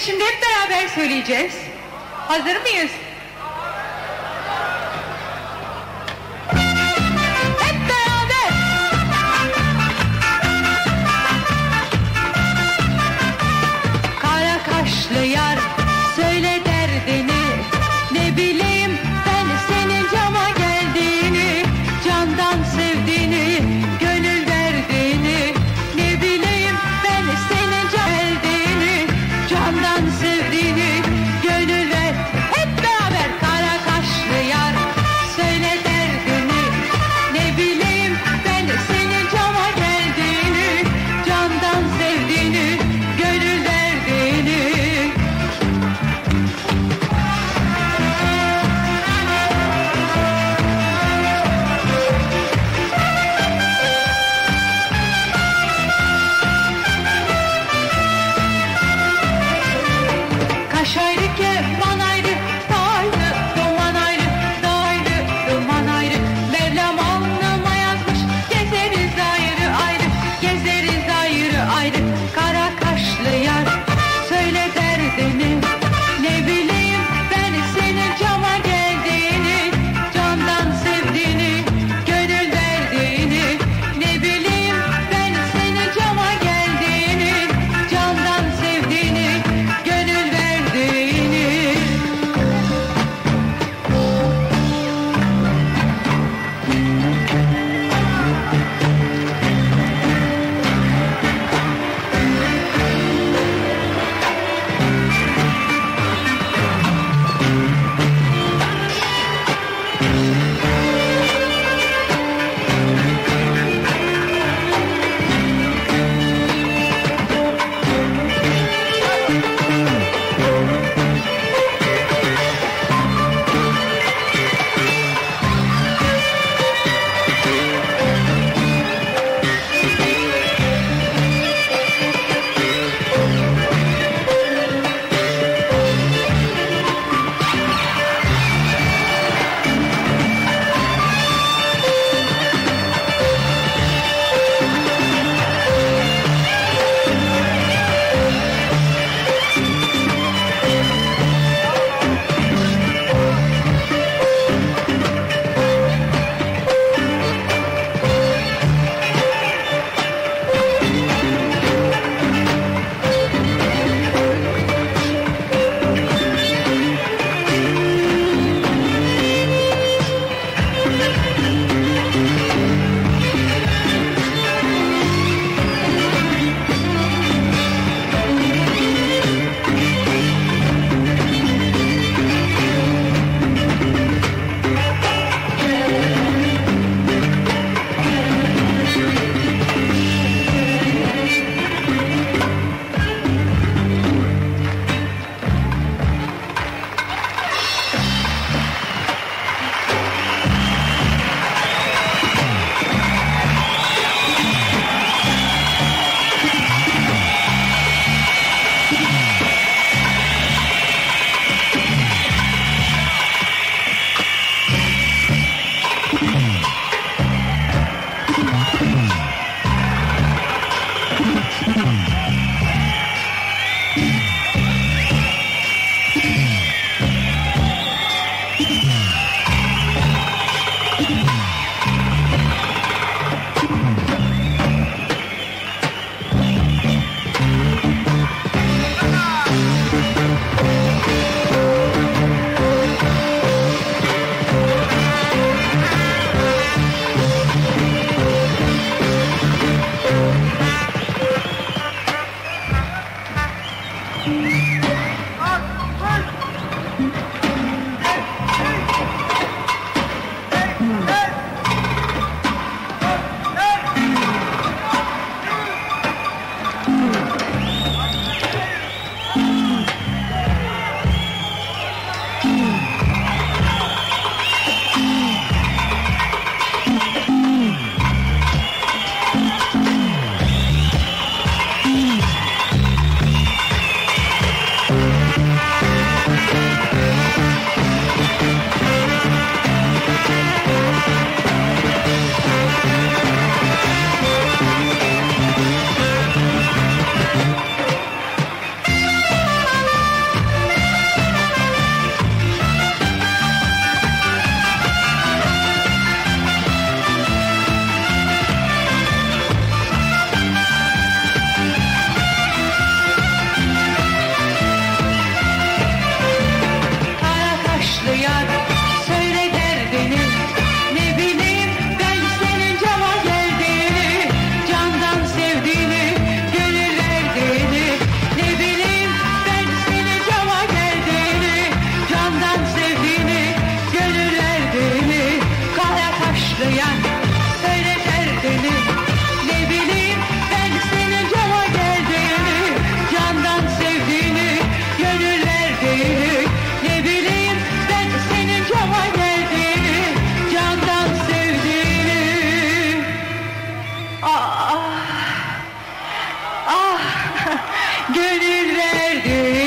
şimdi hep beraber söyleyeceğiz. Hazır mıyız? shine. Gönül